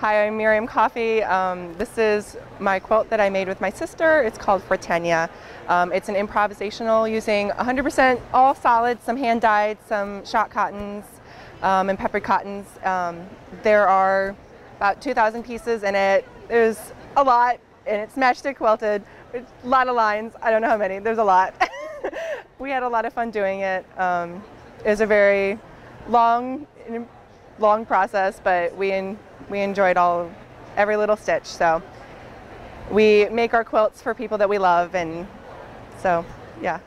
Hi, I'm Miriam Coffey. Um, this is my quilt that I made with my sister. It's called Fratenia. Um, it's an improvisational using 100% all solids, some hand dyed, some shot cottons, um, and peppered cottons. Um, there are about 2,000 pieces in it. There's a lot, and it's matchstick quilted. It's a lot of lines. I don't know how many. There's a lot. we had a lot of fun doing it. Um, it was a very long, long process, but we we enjoyed all every little stitch. So we make our quilts for people that we love, and so yeah.